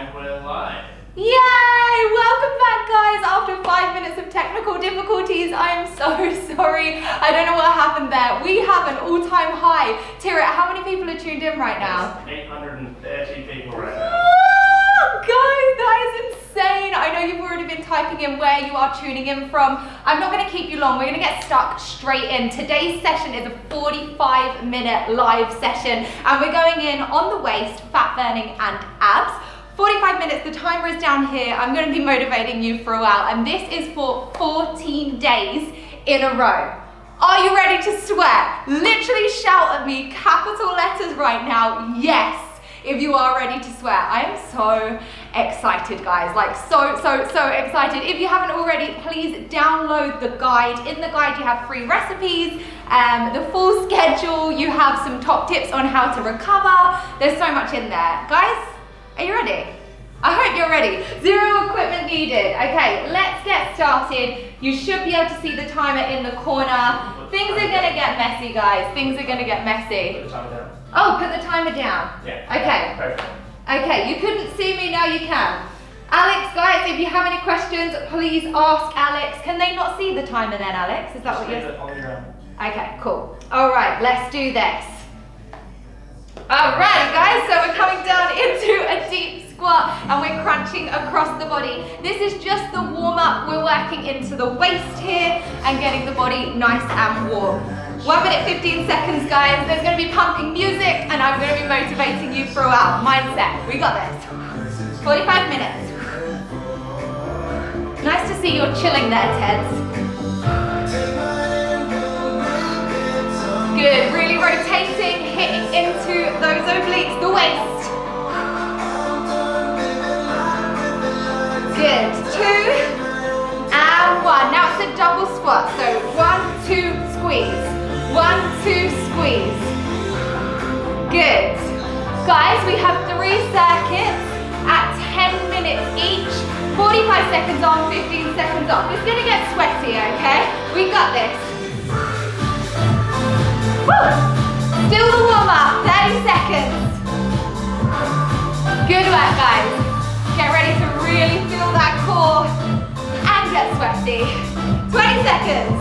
And we're live. Yay! Welcome back, guys. After five minutes of technical difficulties, I am so sorry. I don't know what happened there. We have an all-time high. Tira, how many people are tuned in right now? There's 830 people right now. Oh, guys, that is insane. I know you've already been typing in where you are tuning in from. I'm not going to keep you long. We're going to get stuck straight in. Today's session is a 45 minute live session and we're going in on the waist, fat burning and abs. 45 minutes, the timer is down here. I'm going to be motivating you for a while and this is for 14 days in a row. Are you ready to sweat? Literally shout at me capital letters right now. Yes if you are ready to sweat. I am so excited, guys. Like, so, so, so excited. If you haven't already, please download the guide. In the guide, you have free recipes, um, the full schedule. You have some top tips on how to recover. There's so much in there. Guys, are you ready? I hope you're ready. Zero equipment needed. Okay, let's get started. You should be able to see the timer in the corner. Things are gonna get messy, guys. Things are gonna get messy. Put the timer down. Oh, put the timer down. Yeah. Okay. Perfect. Okay, you couldn't see me, now you can. Alex, guys, if you have any questions, please ask Alex. Can they not see the timer then, Alex? Is that what you're saying? Okay, cool. All right, let's do this. All right, guys, so we're coming down into a deep squat and we're crunching across the body. This is just the warm up. We're working into the waist here and getting the body nice and warm. One minute, 15 seconds, guys. There's gonna be pumping music and I'm gonna be motivating you throughout. Mindset, we got this. 45 minutes. Nice to see you're chilling there, Teds. Good, really rotating, into those obliques, the waist. Good, two, and one. Now it's a double squat, so one, two, squeeze. One, two, squeeze. Good. Guys, we have three circuits at 10 minutes each. 45 seconds on, 15 seconds off. It's gonna get sweaty, okay? We got this. Woo! Still the warm up, 30 seconds. Good work, guys. Get ready to really feel that core and get sweaty. 20 seconds.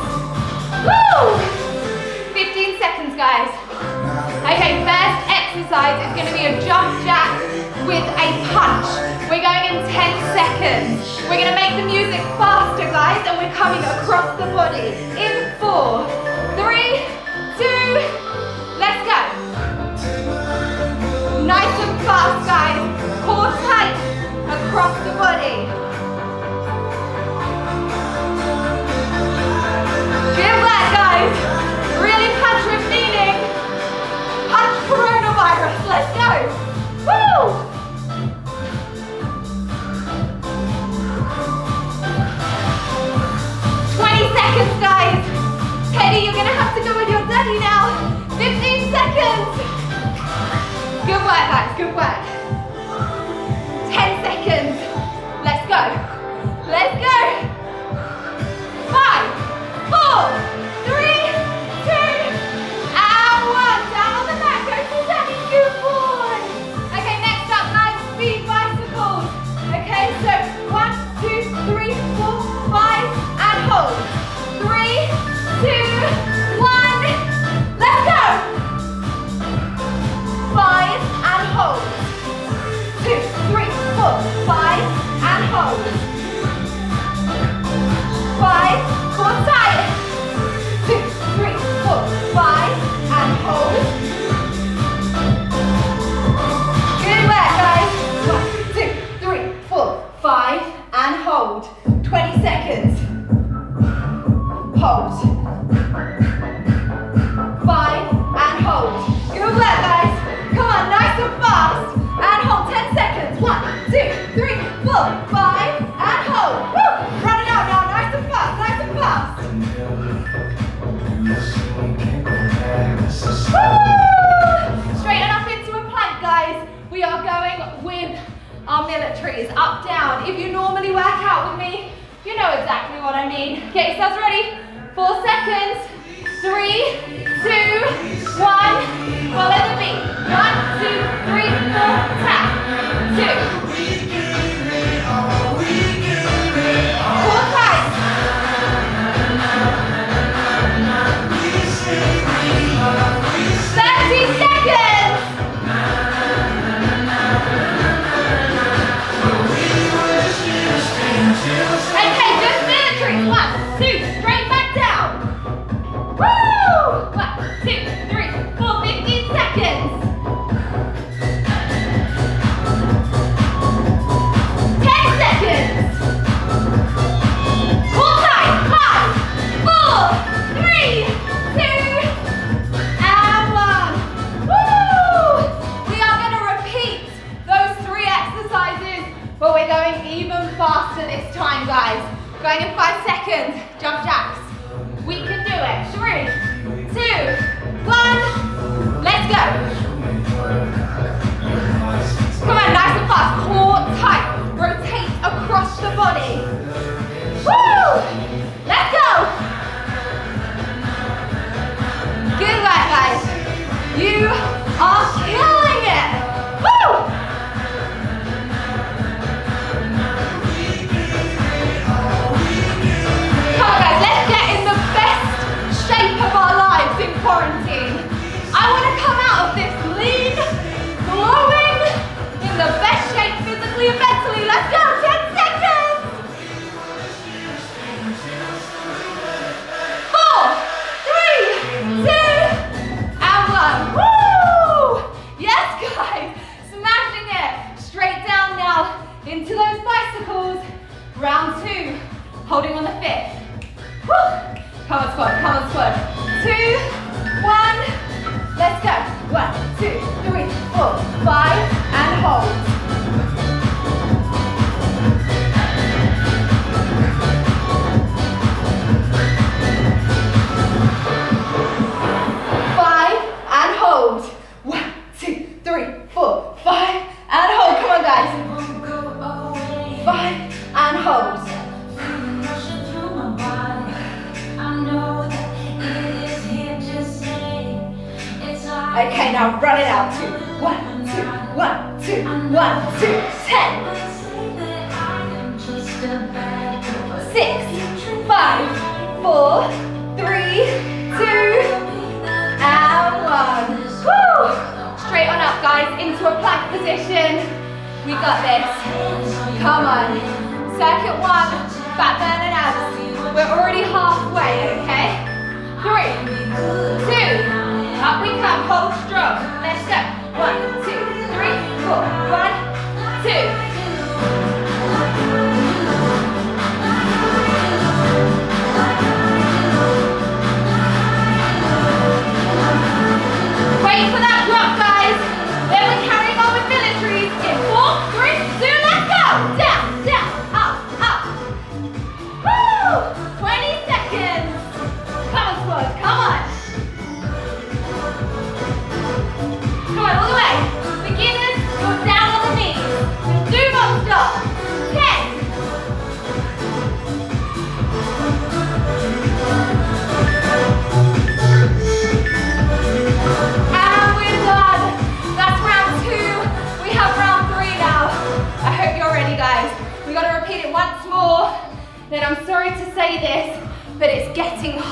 Woo! 15 seconds, guys. Okay, first exercise is gonna be a jump jack with a punch. We're going in 10 seconds. We're gonna make the music faster, guys, and we're coming across the body. In four, three, two, let's go. Nice and fast, guys. Core tight across the body.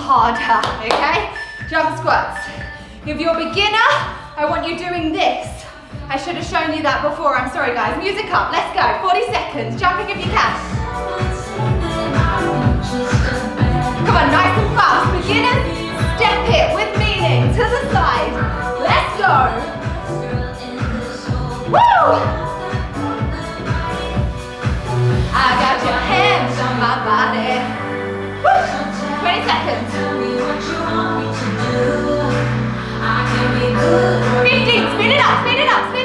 harder, okay? Jump squats. If you're a beginner, I want you doing this. I should have shown you that before, I'm sorry guys. Music up, let's go. 40 seconds, jumping if you can. Come on, nice and fast. Beginners, step it with meaning, to the side. Let's go. Woo! I got your hands on my body. Woo! 20 seconds. 15, speed it up, Spin it up, it up.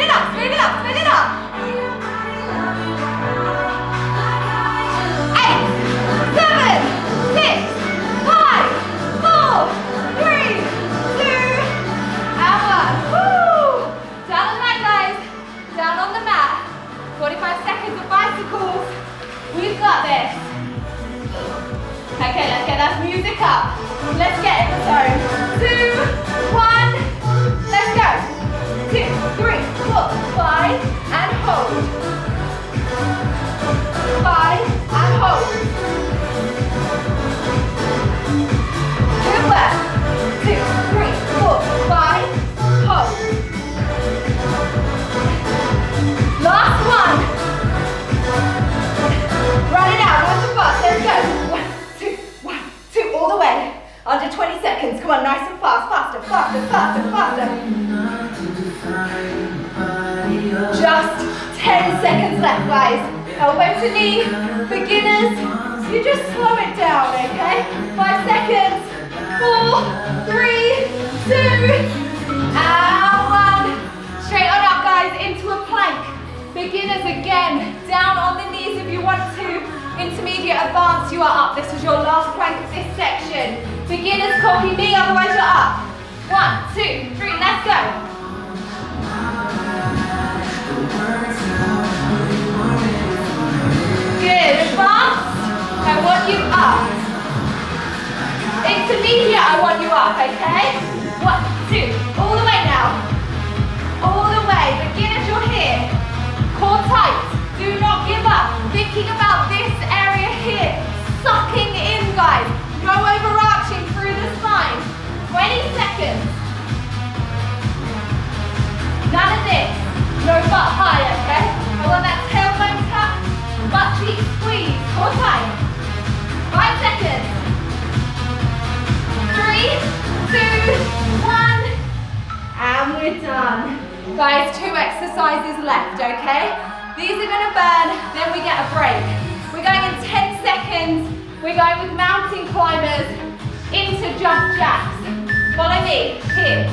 music up. Let's get it. the. Two, on nice and fast, faster, faster, faster, faster. Just 10 seconds left, guys. Elbow to knee, beginners, you just slow it down, okay? Five seconds, four, three, two, and one. Straight on up, guys, into a plank. Beginners again, down on the knees if you want to. Intermediate, advance, you are up. This was your last plank of this section. Beginners, copy me, otherwise you're up. One, two, three, let's go. Good, advanced, I want you up. Intermediate, I want you up, okay? One, two, all the way now. All the way, beginners, you're here. Core tight, do not give up. Thinking about this area here. Sucking in, guys. No overarching the 20 seconds. None of this. No butt high, okay? I want that tailbone tuck, butt cheek squeeze. Core tight. Five seconds. Three, two, one. And we're done. Guys, two exercises left, okay? These are gonna burn, then we get a break. We're going in 10 seconds. We're going with mountain climbers into jump jacks. Follow me, here.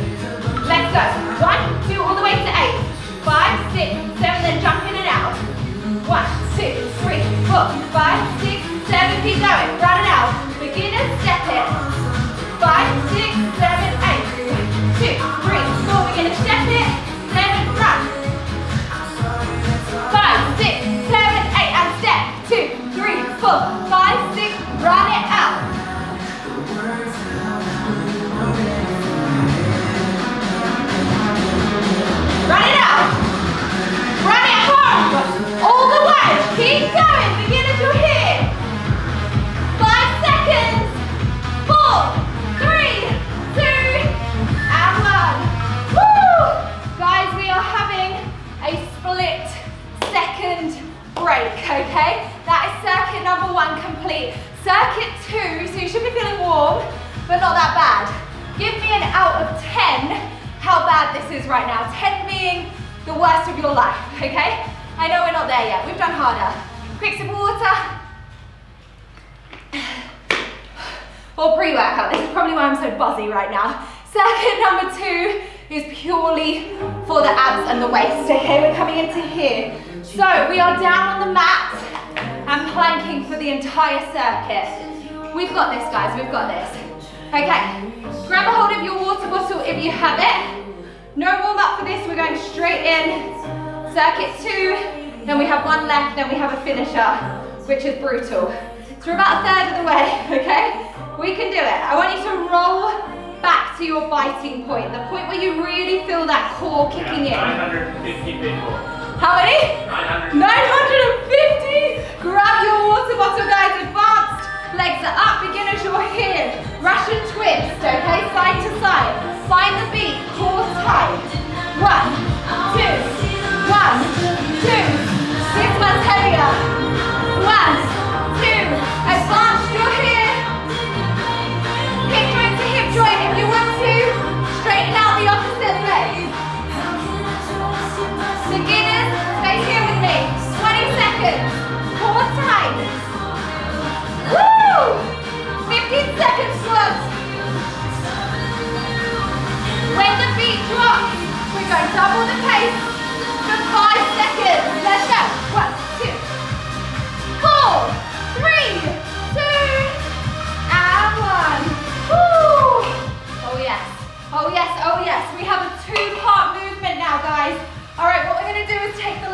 Let's go. One, two, all the way to eight. Five, six, seven, then jump in and out. One, two, three, four, five, six, seven, keep going. Run it out. Beginners, step it. Five, six, seven, eight. Two, three, four. We're gonna step it. Seven, run. Five, six, seven, eight, and step. Two, three, four, five, six. Run it out. Run it out. Run it hard. All the way. Keep going. Beginners, you're here. Five seconds. Four, three, two, and one. Woo! Guys, we are having a split second break, okay? That is circuit number one complete. Circuit two, so you should be feeling warm, but not that bad. Give me an out of 10 how bad this is right now. 10 being the worst of your life, okay? I know we're not there yet. We've done harder. Quick sip of water. or pre-workout. This is probably why I'm so buzzy right now. Circuit number two is purely for the abs and the waist. Okay, we're coming into here. So we are down on the mat and planking for the entire circuit. We've got this, guys. We've got this. Okay, grab a hold of your water bottle if you have it. No warm up for this. We're going straight in. Circuit two. Then we have one left. Then we have a finisher, which is brutal. So we're about a third of the way. Okay. We can do it. I want you to roll back to your biting point, the point where you really feel that core kicking in. 950 people. How many? 900. 950! Grab your water bottle, guys. Advanced. Legs are up. Beginners, you're here. Russian twist, okay? Side to side. Find the beat. Core tight. One, two, one, two. This one's heavier. One, two. Advanced, you're here. Hip joint to hip joint if you want to. Straighten out the opposite leg. Beginners, stay here with me. 20 seconds. Core tight. Woo! 15 seconds squats. When the beat drops, we're going double the pace for five seconds. Let's go. One, two, four, three, two, and one. Woo! Oh yes. Oh yes, oh yes. We have a two-part movement now, guys. All right, what we're gonna do is take the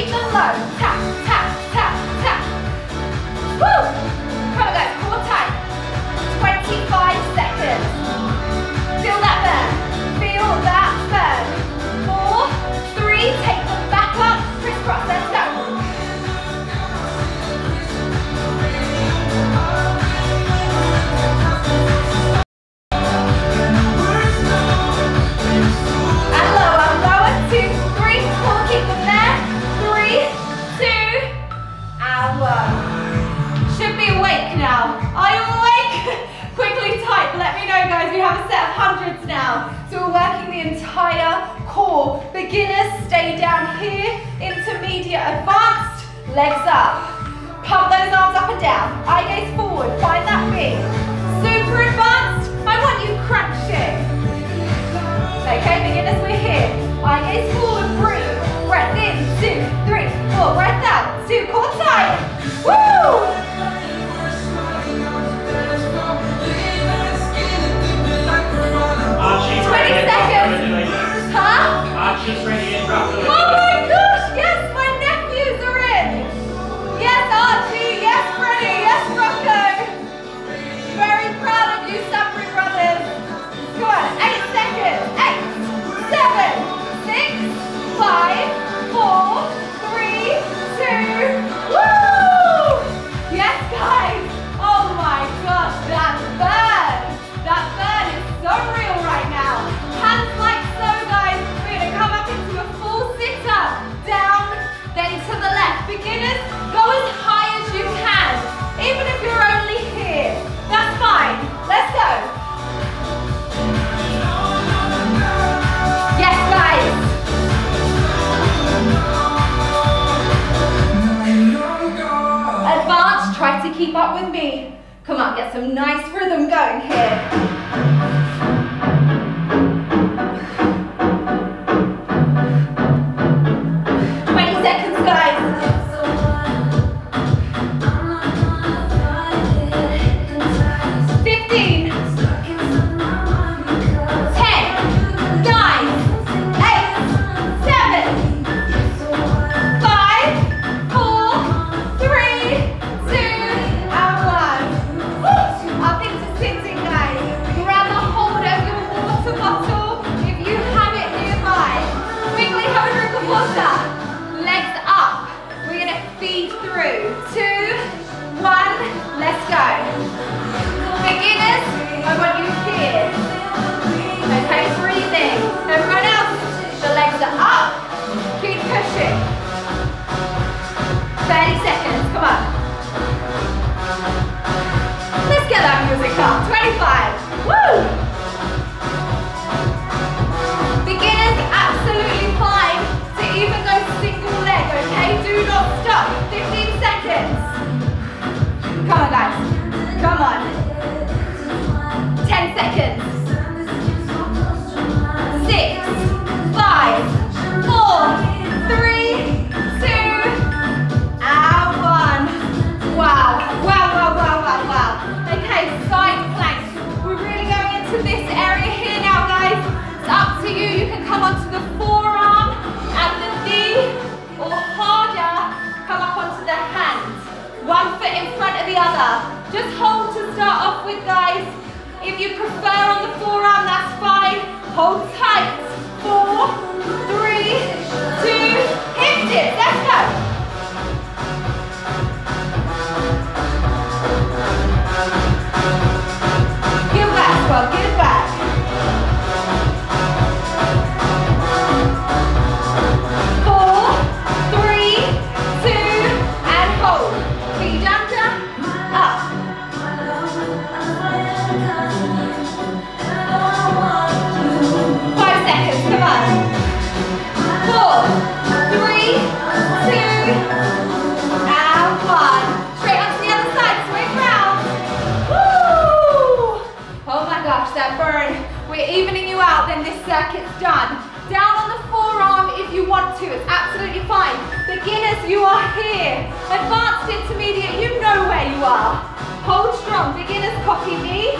Keep Ethan Lowe. Legs up. Pump those arms up and down. Eye gaze forward. Find that beat. Super advanced. I want you crunching. Okay, beginners, we're here. Eye gaze forward. Breathe. Breath in. Two, three, four. Right keep up with me. Come on, get some nice rhythm going here. you prefer on the forearm, that's fine. Hold tight. Advanced, intermediate, you know where you are. Hold strong, beginner's copy me.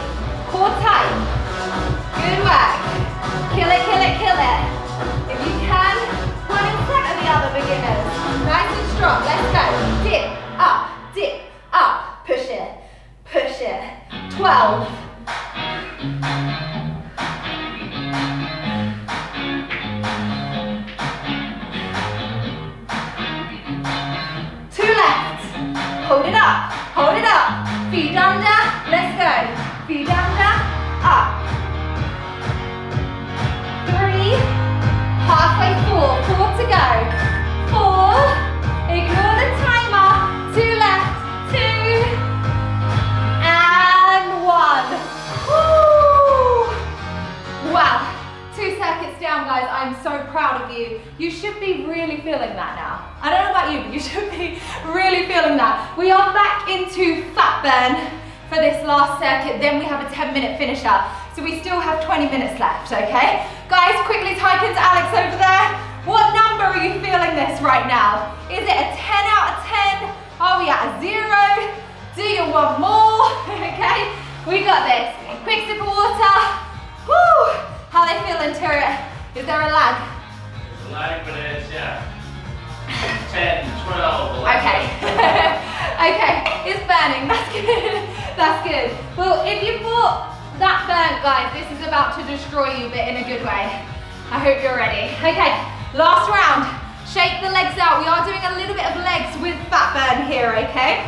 here, okay?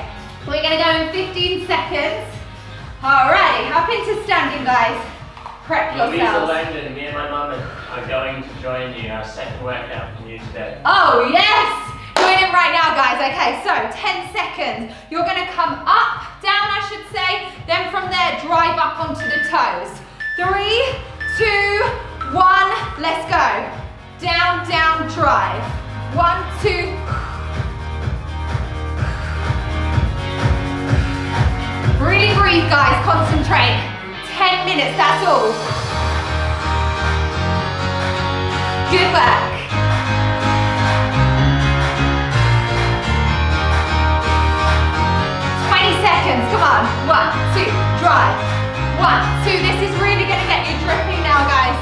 We're gonna go in 15 seconds. All right, up into standing, guys. Prep Louisa yourselves. Louisa Langdon, me and my mum are going to join you. Uh, Our second workout for you today. Oh, yes! Join in right now, guys. Okay, so 10 seconds. You're gonna come up, down, I should say. Then from there, drive up onto the toes. Three, two, one, let's go. Down, down, drive. One, two, Really breathe, guys, concentrate. 10 minutes, that's all. Good work. Twenty seconds, come on. One, two, drive. One, two. This is really gonna get you dripping now, guys.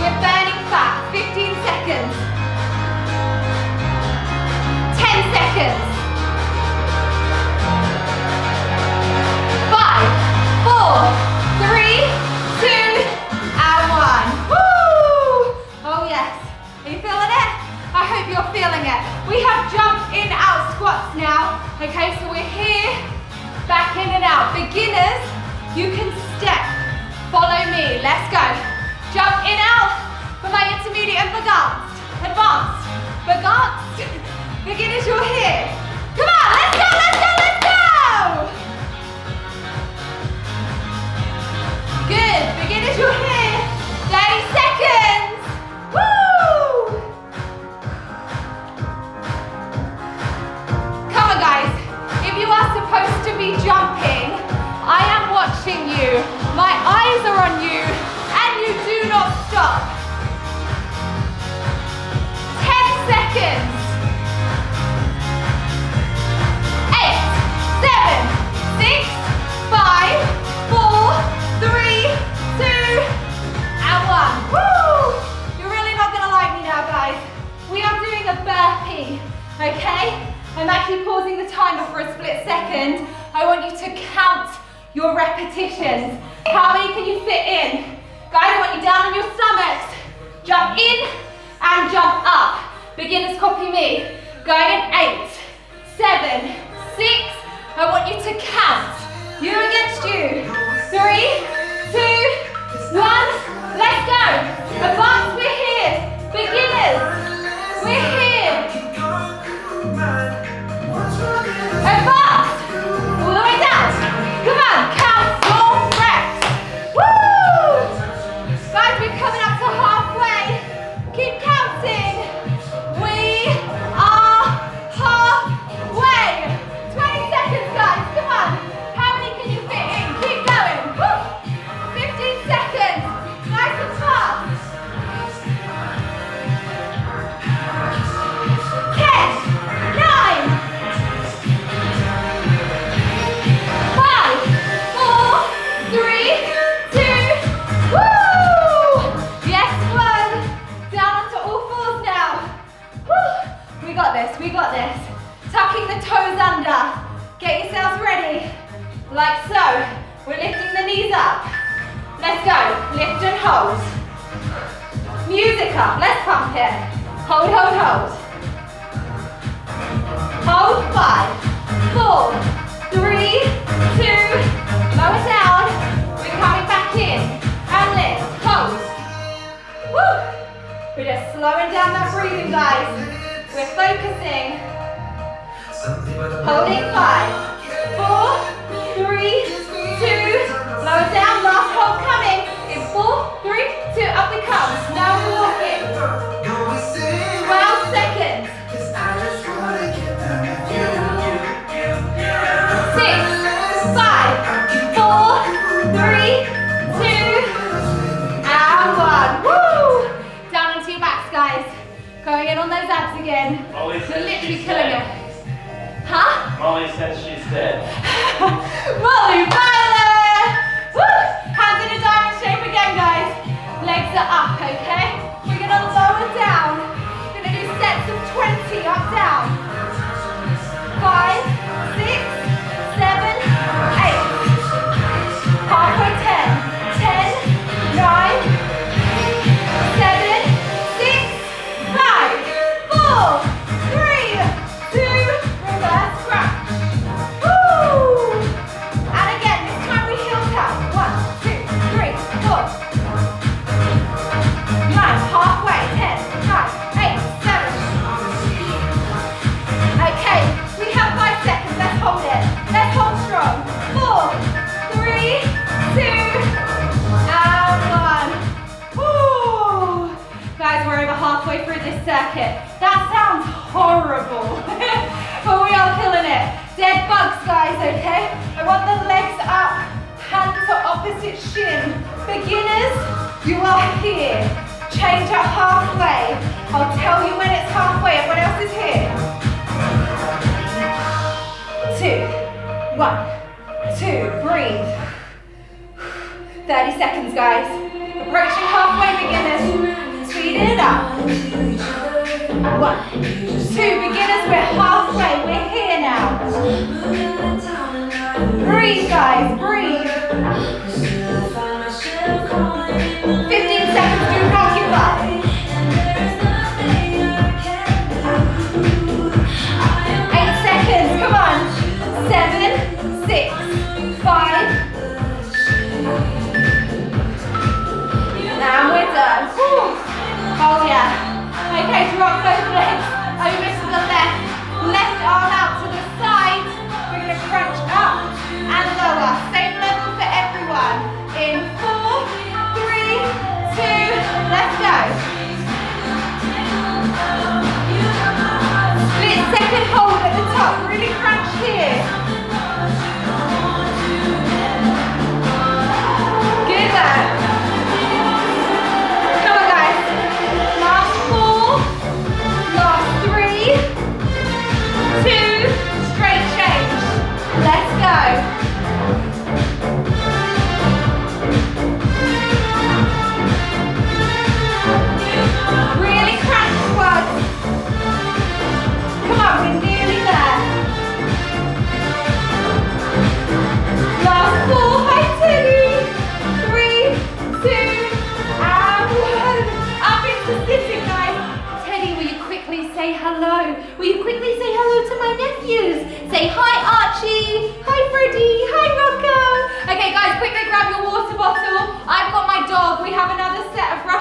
We're burning fat. Fifteen seconds. Ten seconds. Hold. Three, two, and one. Woo! Oh yes. Are you feeling it? I hope you're feeling it. We have jump in out squats now. Okay, so we're here, back in and out. Beginners, you can step. Follow me. Let's go. Jump in out for my intermediate and advanced. Advanced. Advanced. Beginners, you're here. Come on, let's go, let's go! Good. Begin as you hand. Hold, hold, hold. Hold five, four, three, two, lower down. We're coming back in. And lift, hold. Woo! We're just slowing down that breathing, guys. We're focusing. Holding five, four, three, two, lower down, last hold coming. In four, three, two, up we come. Now we're walking. Again. Molly says literally she's killing dead. it. Huh? Molly says she's dead. Molly Bella! Woo! Hands in a diamond shape again, guys. Legs are up, okay? We're gonna lower down. We're gonna do sets of 20, up, down. Five,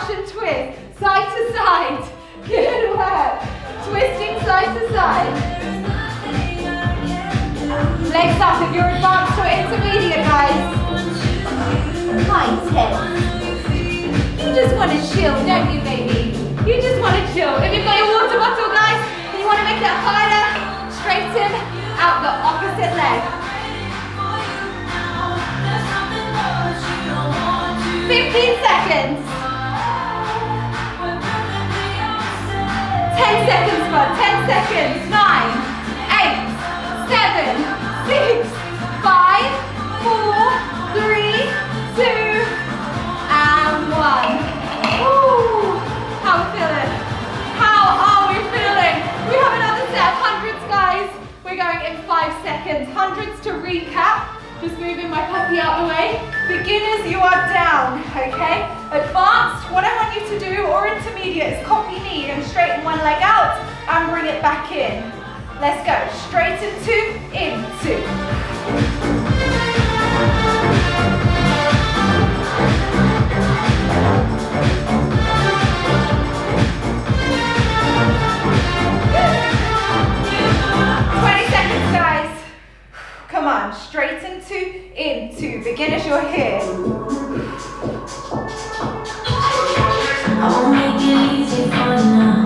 Russian twists, side to side. Good work. Twisting side to side. Legs up if you're advanced or intermediate, guys. Hi, Ted. You just want to chill, don't you, baby? You just want to chill. If you've got your water bottle, guys, and you want to make it harder, straighten out the opposite leg. 15 seconds. 10 seconds, bud. 10 seconds. 9, 8, 7, 6, 5, 4, 3, 2, and 1. Ooh, how are we feeling? How are we feeling? We have another set of hundreds, guys. We're going in 5 seconds. Hundreds to recap. Just moving my puppy out the way. Beginners, you are down, okay? Advanced what I want you to do or intermediate is copy me and straighten one leg out and bring it back in. Let's go. Straighten two, into. Twenty seconds, guys. Come on, straighten two, into. Beginners, you're here.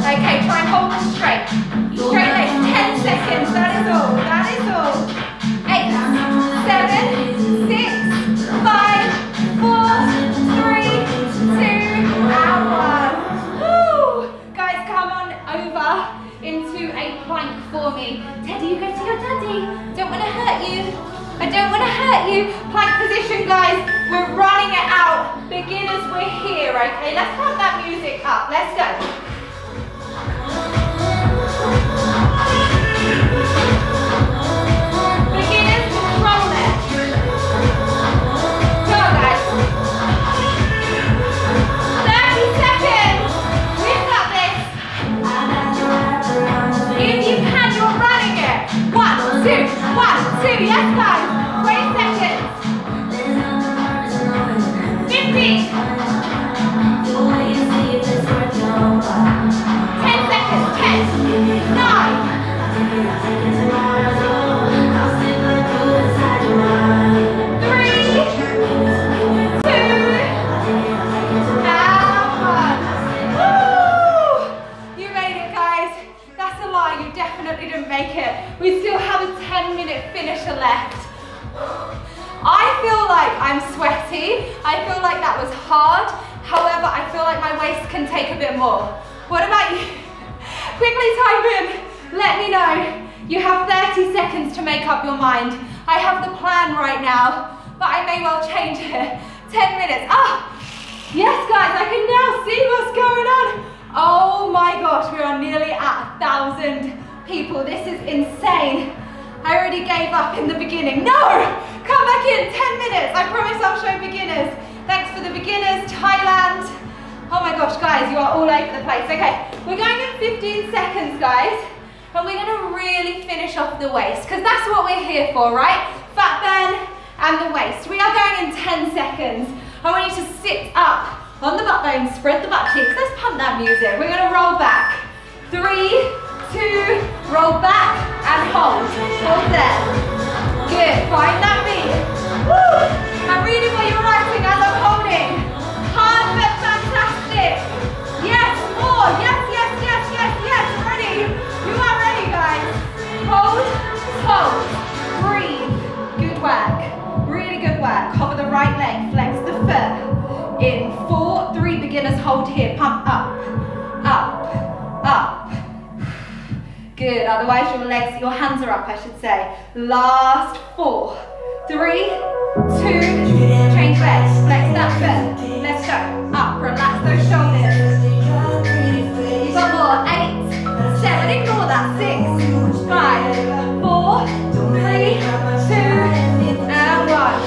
Okay, try and hold them straight. Straight legs, 10 seconds, that is all, that is all. Eight, seven, six, five, four, three, two, and one. Woo! Guys, come on over into a plank for me. Teddy, you go to your daddy. Don't want to hurt you. I don't want to hurt you. Plank position, guys. We're running it out. Beginners, we're here, okay? Let's have that music up. Let's go. Roll back and hold. Hold there. Good, find otherwise your legs, your hands are up, I should say. Last four, three, two, change legs, flex that foot. Let's go, up, relax those shoulders. Got more, eight, seven, ignore that, six, five, four, three, two, and one.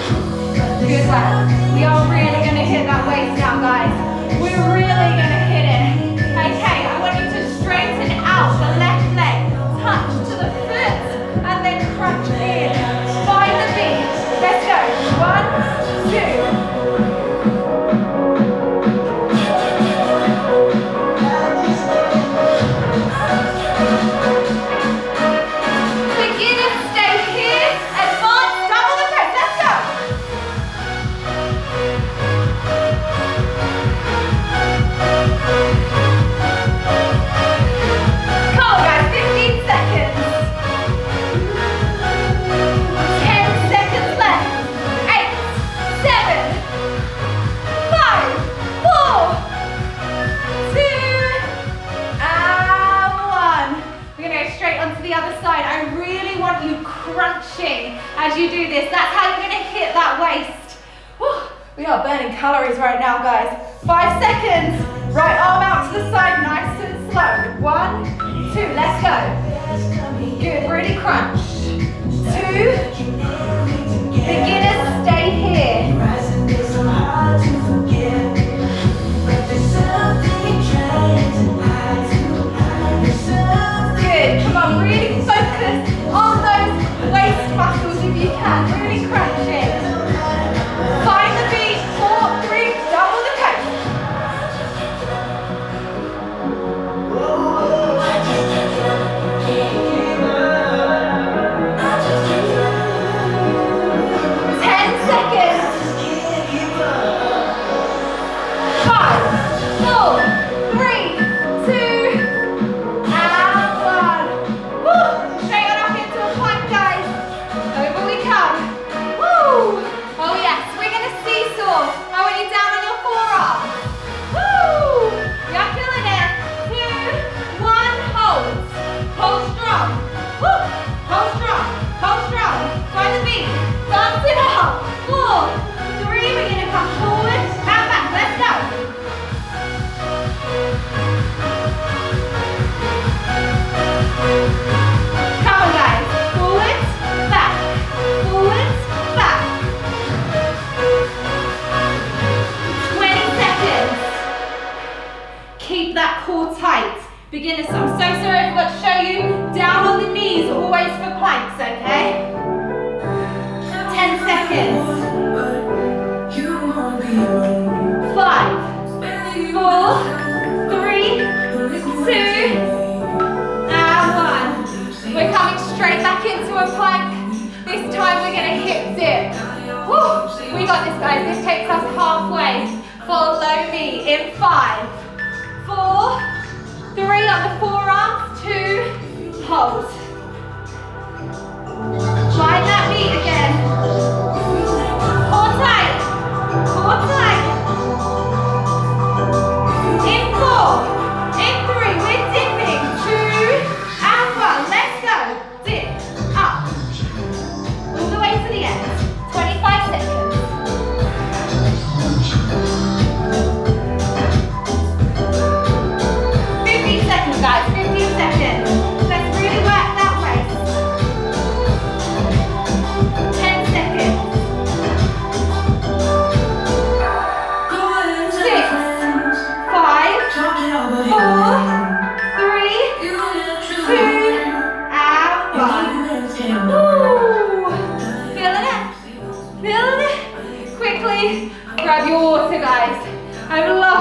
Good work. We are really gonna hit that waist now, guys. We're really gonna you do this. That's how you're gonna hit that waist. Whew, we are burning calories right now, guys. Five seconds. Right arm out to the side, nice and slow. One, two, let's go. Good, really crunch. Two, beginners stay here. Good, come on, really focus on those waist muscles. You can't really crunch it.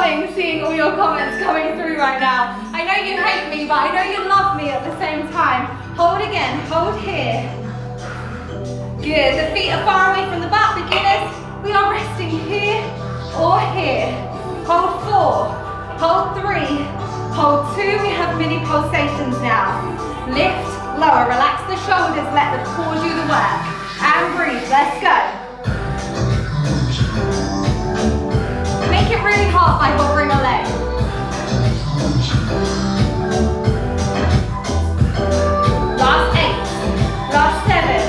Loving seeing all your comments coming through right now. I know you hate me, but I know you love me at the same time. Hold again, hold here. Good, the feet are far away from the butt, beginners. We are resting here or here. Hold four, hold three, hold two. We have mini pulsations now. Lift, lower, relax the shoulders, let the core do the work. And breathe, let's go. Make it really hard by hovering a leg. Last eight, last seven,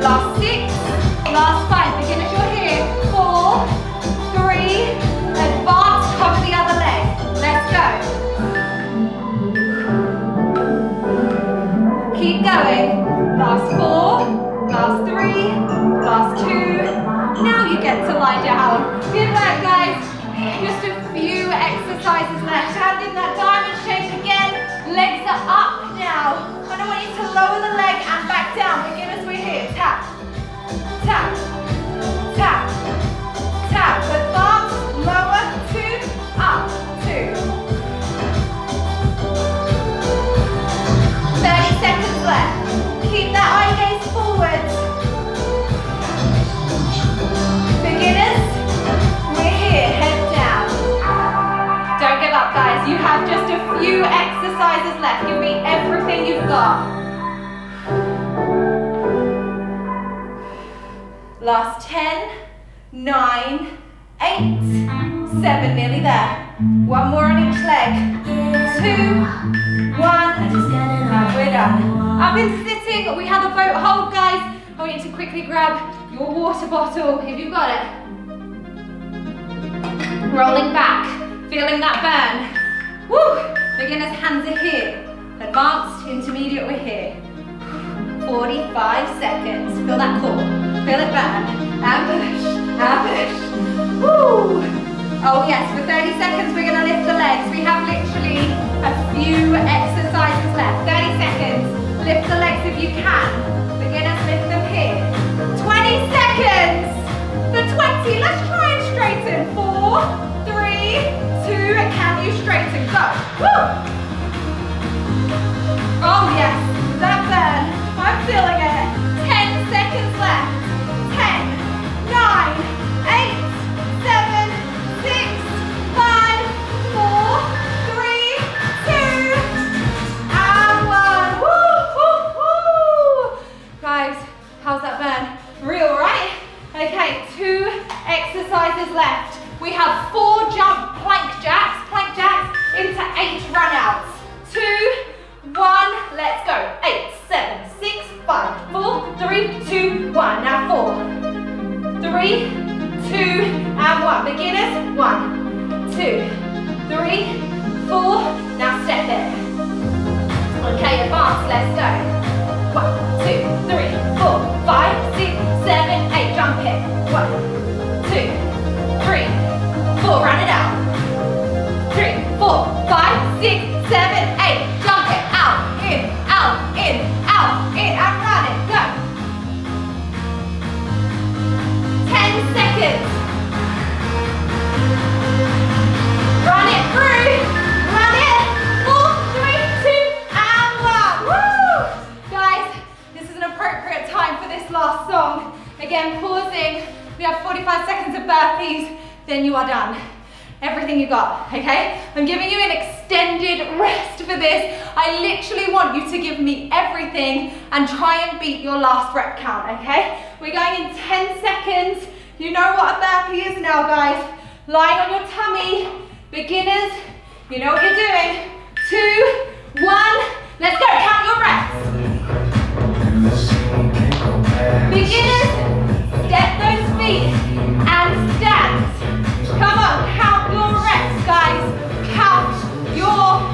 last six, last five. Beginners, you're here. Four, three, advance, cover the other leg. Let's go. Keep going. Last four, last three, last two. Now you get to lie down. Good work, guys. Just a few exercises left. Hand in that diamond shape again. Legs are up now. And I want you to lower the leg and back down. Begin as we're here. Tap, tap, tap, You have just a few exercises left. Give me everything you've got. Last 10, 9, 8, 7, nearly there. One more on each leg. Two, one, and we're done. Up in sitting, we have a boat hold, guys. I want you to quickly grab your water bottle if you've got it. Rolling back, feeling that burn. Woo! Beginners, hands are here. Advanced, intermediate, we're here. 45 seconds. Feel that core. Feel it burn. And push. And push. Woo! Oh yes, for 30 seconds we're gonna lift the legs. We have literally a few exercises left. 30 seconds. Lift the legs if you can. Beginners, lift them here. 20 seconds. For 20, let's try and straighten. Four, three, two, can you straighten? Go. Woo! Oh yes, that burn. I'm feeling it. 10 seconds left. 10, 9, 8, 7, 6, 5, 4, 3, 2, and 1. Woo, woo, woo. Guys, how's that burn? Real, right? Okay, two exercises left. We have four jump plank jacks, plank jacks into eight run outs. Two, one, let's go. Eight, seven, six, five, four, three, two, one. Now four, three, two, and one. Beginners, one, two, three, four. Now step there. Okay, advance, let's go. Burpees, then you are done. Everything you got, okay? I'm giving you an extended rest for this. I literally want you to give me everything and try and beat your last rep count, okay? We're going in 10 seconds. You know what a burpee is now, guys. Lying on your tummy, beginners, you know what you're doing. Two, one, let's go, count your reps. Beginners, step those feet and stand. Come on, count your reps, guys. Count your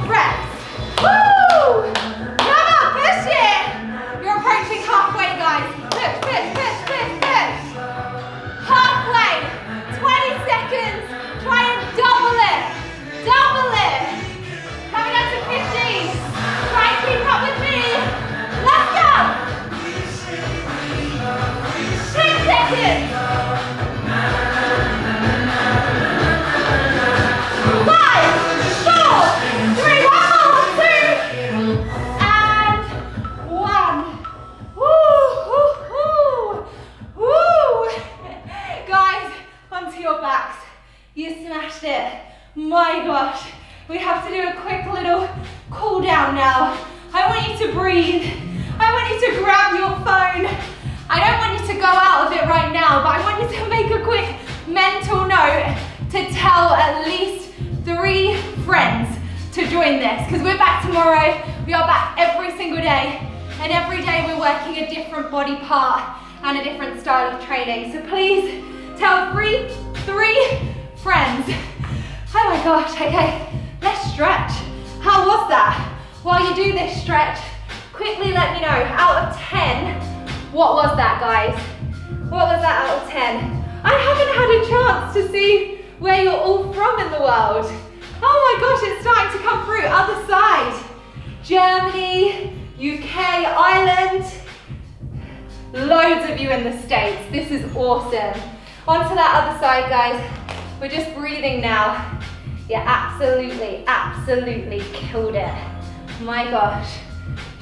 gosh.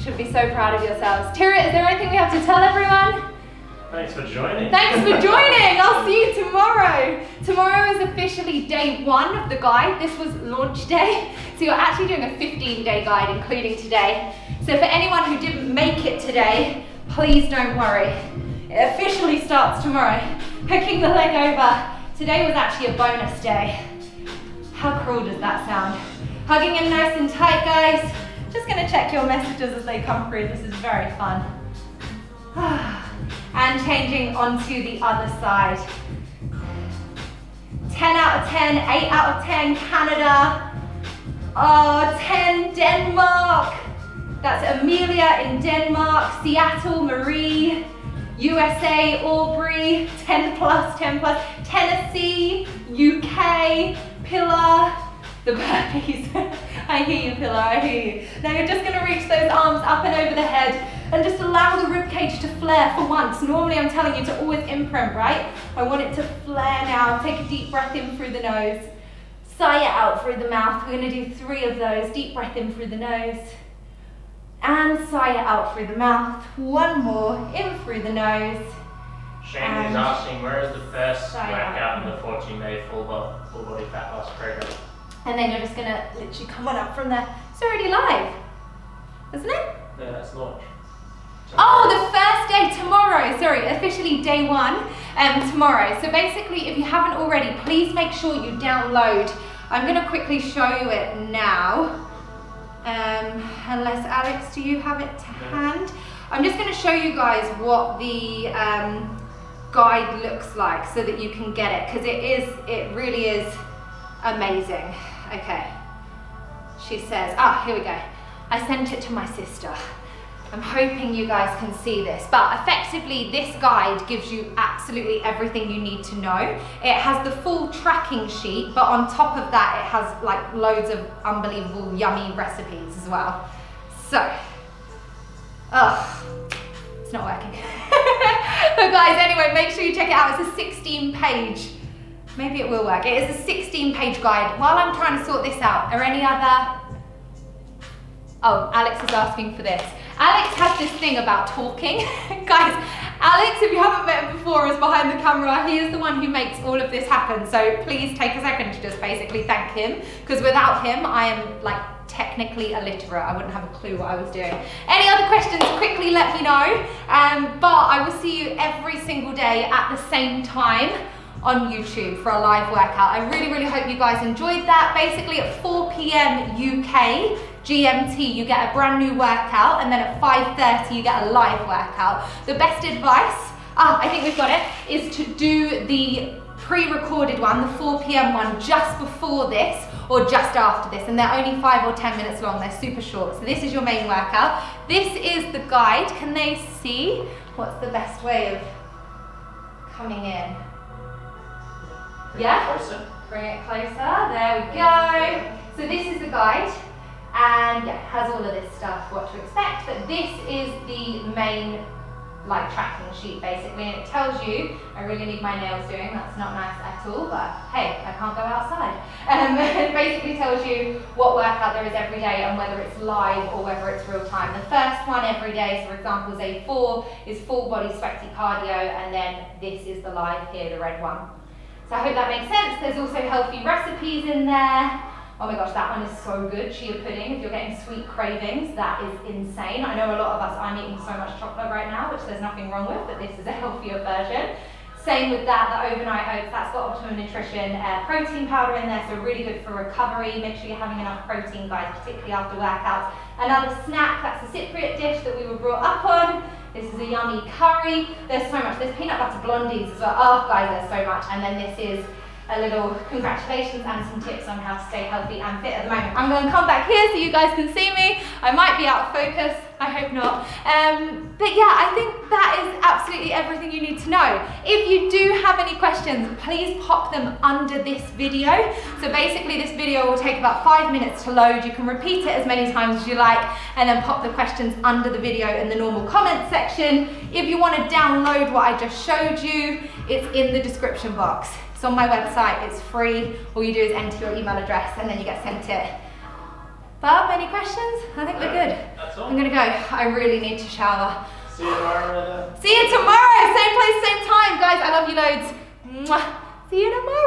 Should be so proud of yourselves. Tira, is there anything we have to tell everyone? Thanks for joining. Thanks for joining. I'll see you tomorrow. Tomorrow is officially day one of the guide. This was launch day. So you're actually doing a 15 day guide, including today. So for anyone who didn't make it today, please don't worry. It officially starts tomorrow. Hooking the leg over. Today was actually a bonus day. How cruel does that sound? Hugging in nice and tight, guys. Just gonna check your messages as they come through. This is very fun. and changing onto the other side. 10 out of 10, 8 out of 10, Canada. Oh, 10, Denmark. That's Amelia in Denmark, Seattle, Marie, USA, Aubrey, 10 plus, 10 plus, Tennessee, UK, Pilar, the burpees. I hear you, Pilar, I hear you. Now you're just gonna reach those arms up and over the head and just allow the rib cage to flare for once. Normally I'm telling you to always imprint, right? I want it to flare now. Take a deep breath in through the nose. Sigh it out through the mouth. We're gonna do three of those. Deep breath in through the nose. And sigh it out through the mouth. One more, in through the nose. Shane is asking where is the first workout in the 14 day full body fat loss program? And then you're just gonna literally come on up from there. It's already live, isn't it? Yeah, that's launch. Oh, the first day tomorrow. Sorry, officially day one um, tomorrow. So basically, if you haven't already, please make sure you download. I'm gonna quickly show you it now. Um, unless Alex, do you have it to hand? I'm just gonna show you guys what the um, guide looks like so that you can get it because it is, it really is amazing. Okay. She says, ah, here we go. I sent it to my sister. I'm hoping you guys can see this, but effectively this guide gives you absolutely everything you need to know. It has the full tracking sheet, but on top of that, it has like loads of unbelievable yummy recipes as well. So, ugh, it's not working. but guys, anyway, make sure you check it out. It's a 16 page, maybe it will work. It is a 16 page guide. While I'm trying to sort this out, are any other, oh, Alex is asking for this. Alex has this thing about talking. Guys, Alex, if you haven't met him before, is behind the camera. He is the one who makes all of this happen. So please take a second to just basically thank him. Because without him, I am like technically illiterate. I wouldn't have a clue what I was doing. Any other questions, quickly let me know. Um, but I will see you every single day at the same time on YouTube for a live workout. I really, really hope you guys enjoyed that. Basically at 4 p.m. UK, GMT, you get a brand new workout, and then at 5.30 you get a live workout. The best advice, ah, I think we've got it, is to do the pre-recorded one, the 4 p.m. one, just before this or just after this, and they're only five or 10 minutes long, they're super short. So this is your main workout. This is the guide. Can they see what's the best way of coming in? Yeah? Closer. Bring it closer, there we go. So this is the guide, and yeah, has all of this stuff, what to expect, but this is the main like tracking sheet basically, and it tells you, I really need my nails doing, that's not nice at all, but hey, I can't go outside. Um, it basically tells you what workout there is every day and whether it's live or whether it's real time. The first one every day, so for example, day four, is full body sweaty cardio, and then this is the live here, the red one. So I hope that makes sense. There's also healthy recipes in there. Oh my gosh, that one is so good. Chia pudding, if you're getting sweet cravings, that is insane. I know a lot of us, I'm eating so much chocolate right now, which there's nothing wrong with, but this is a healthier version. Same with that, the overnight oats, that's got optimum nutrition, uh, protein powder in there, so really good for recovery. Make sure you're having enough protein, guys, particularly after workouts. Another snack, that's a Cypriot dish that we were brought up on. This is a yummy curry. There's so much. There's peanut butter blondies as well. Oh, guys, there's so much. And then this is a little congratulations and some tips on how to stay healthy and fit at the moment. I'm going to come back here so you guys can see me. I might be out of focus. I hope not. Um, but yeah, I think that is absolutely everything you need to know. If you do have any questions, please pop them under this video. So basically this video will take about five minutes to load. You can repeat it as many times as you like and then pop the questions under the video in the normal comment section. If you want to download what I just showed you, it's in the description box. It's on my website, it's free. All you do is enter your email address and then you get sent it. Bob, any questions? I think we're good. That's all. I'm gonna go. I really need to shower. See you tomorrow. See you tomorrow, same place, same time. Guys, I love you loads. Mwah. See you tomorrow.